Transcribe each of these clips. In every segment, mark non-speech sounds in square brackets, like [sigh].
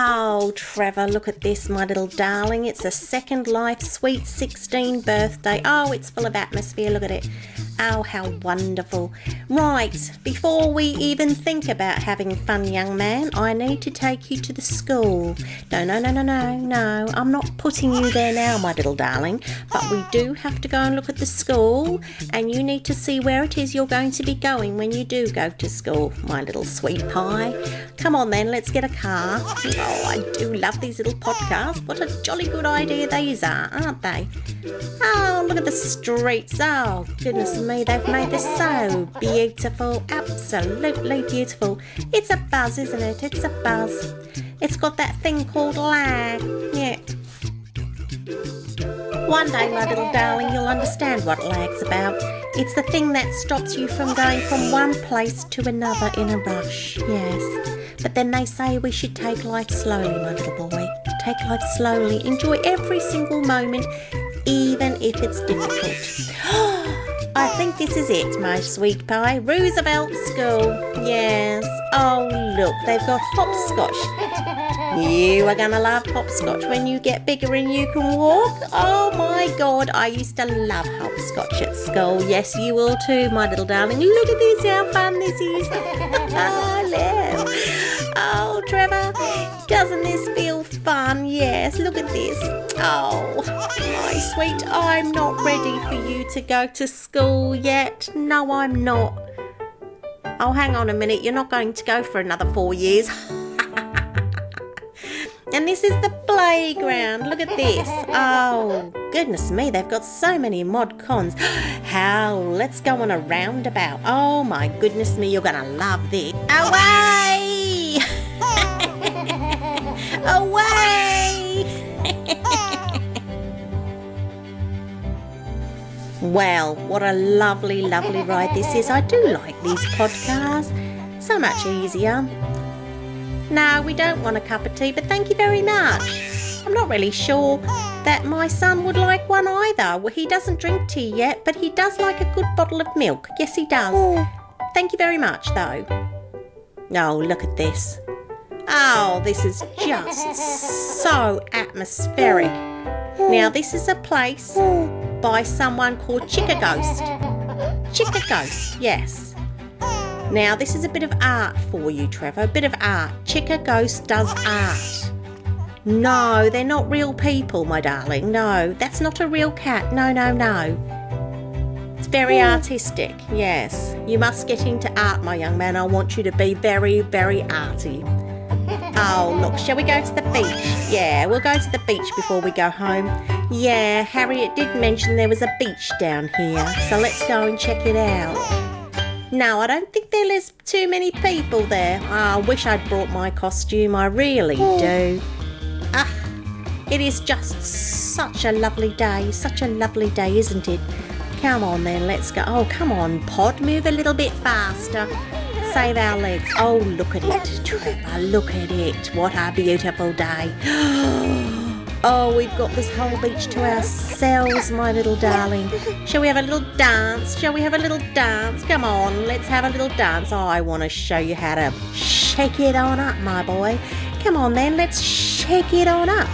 Oh, Trevor, look at this, my little darling. It's a second life sweet 16 birthday. Oh, it's full of atmosphere. Look at it. Oh, how wonderful. Right, before we even think about having fun, young man, I need to take you to the school. No, no, no, no, no, no. I'm not putting you there now, my little darling. But we do have to go and look at the school, and you need to see where it is you're going to be going when you do go to school, my little sweet pie. Come on then, let's get a car. Oh, I do love these little podcasts. What a jolly good idea these are, aren't they? Oh, look at the streets. Oh, goodness they've made this so beautiful. Absolutely beautiful. It's a buzz, isn't it? It's a buzz. It's got that thing called lag. Yeah. One day, my little darling, you'll understand what lag's about. It's the thing that stops you from going from one place to another in a rush. Yes. But then they say we should take life slowly, my little boy. Take life slowly. Enjoy every single moment, even if it's difficult. [gasps] Oh, I think this is it, my sweet pie. Roosevelt School. Yes. Oh, look, they've got hopscotch. You are gonna love hopscotch when you get bigger and you can walk. Oh my god, I used to love hopscotch at school. Yes, you will too, my little darling. Look at this, how fun this is. [laughs] oh, oh, Trevor, doesn't this feel fun? Yes, look at this. Oh, my sweet, I'm not ready for you to go to school yet. No, I'm not. Oh, hang on a minute, you're not going to go for another four years. [laughs] And this is the playground. Look at this. Oh, goodness me, they've got so many mod cons. [gasps] How? Let's go on a roundabout. Oh my goodness me, you're gonna love this. Away! Well, what a lovely, lovely ride this is. I do like these podcasts. So much easier. No, we don't want a cup of tea, but thank you very much. I'm not really sure that my son would like one either. Well, he doesn't drink tea yet, but he does like a good bottle of milk. Yes, he does. Oh. Thank you very much, though. Oh, look at this. Oh, this is just so atmospheric. Now, this is a place oh. By someone called Chicka Ghost. Chicka Ghost, yes. Now, this is a bit of art for you, Trevor. A bit of art. Chicka Ghost does art. No, they're not real people, my darling. No, that's not a real cat. No, no, no. It's very hmm. artistic, yes. You must get into art, my young man. I want you to be very, very arty. [laughs] Oh, look, shall we go to the beach? Yeah, we'll go to the beach before we go home. Yeah, Harriet did mention there was a beach down here, so let's go and check it out. No, I don't think there's too many people there. Oh, I wish I'd brought my costume, I really do. Ah, it is just such a lovely day, such a lovely day, isn't it? Come on then, let's go. Oh, come on, Pod, move a little bit faster. Save our legs. Oh, look at it, Trevor, look at it. What a beautiful day. [gasps] Oh, we've got this whole beach to ourselves, my little darling. Shall we have a little dance? Shall we have a little dance? Come on, let's have a little dance. Oh, I want to show you how to shake it on up, my boy. Come on then, let's shake it on up.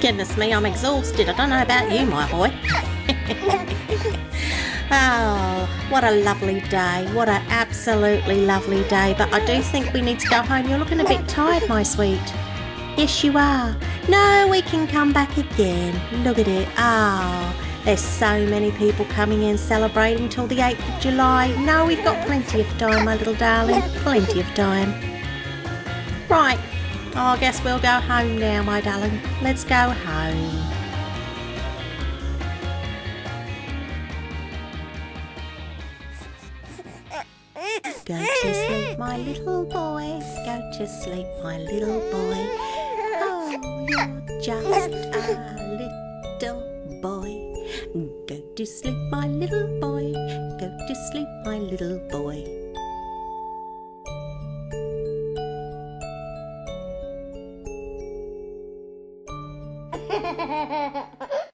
Goodness me, I'm exhausted. I don't know about you, my boy. [laughs] oh, what a lovely day. What an absolutely lovely day. But I do think we need to go home. You're looking a bit tired, my sweet. Yes, you are. No, we can come back again. Look at it. Oh, there's so many people coming in celebrating till the 8th of July. No, we've got plenty of time, my little darling. Plenty of time. Right, Oh, I guess we'll go home now, my darling. Let's go home. Go to sleep, my little boy. Go to sleep, my little boy. You're just a little boy. Go to sleep, my little boy. Go to sleep, my little boy.